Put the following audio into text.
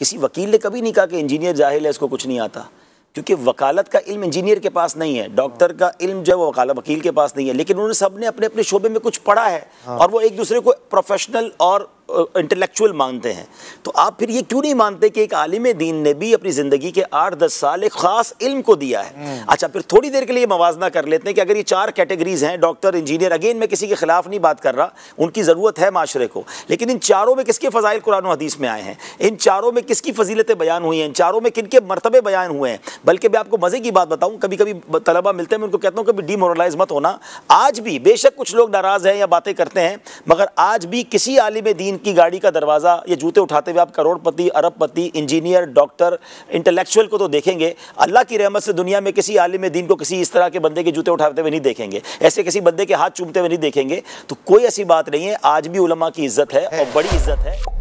किसी वकील ने कभी नहीं कहा कि इंजीनियर जाहिल है इसको कुछ नहीं आता क्योंकि वकालत का इल्म इंजीनियर के पास नहीं है डॉक्टर का इल्म जो है वो वकालत वकील के पास नहीं है लेकिन उन्होंने सबने अपने अपने शोबे में कुछ पढ़ा है हाँ। और वो एक दूसरे को प्रोफेशनल और इंटेलेक्चुअल मानते हैं। तो आप फिर ये क्यों नहीं मानते कि एक आलिम दीन ने भी अपनी ज़िंदगी के आठ दस साल एक ख़ास इल्म को दिया है? हम्म। अच्छा फिर थोड़ी देर के लिए मवाजना कर लेते हैं कि अगर ये चार कैटेगरीज हैं डॉक्टर इंजीनियर अगेन मैं किसी के खिलाफ नहीं बात कर रहा उनकी ज़रूरत है माशरे को। लेकिन इन चारों में किसके फ़जाइल कुरान हदीस में आए हैं? इन चारों में किसकी फजीलतें बयान हुई हैं? इन चारों में किन के मरतबे बयान हुए हैं? बल्कि मैं आपको मज़े की बात बताऊँ कभी कभी तलबा मिलते हैं मैं उनको कहता हूँ कभी डीमोरलाइज मत होना। आज भी बेशक कुछ लोग नाराज़ हैं या बातें करते हैं मगर आज भी किसी आलिम दीन की गाड़ी का दरवाज़ा, ये जूते उठाते हुए आप करोड़पति, अरबपति, इंजीनियर, डॉक्टर, इंटेलेक्चुअल को तो देखेंगे। अल्लाह की रहमत से दुनिया में किसी आलिम दीन को किसी इस तरह के बंदे के जूते उठाते हुए नहीं देखेंगे। ऐसे किसी बंदे के हाथ चूमते हुए नहीं देखेंगे। तो कोई ऐसी बात नहीं है, आज भी उलमा की इज़्ज़त है और बड़ी इज़्ज़त है।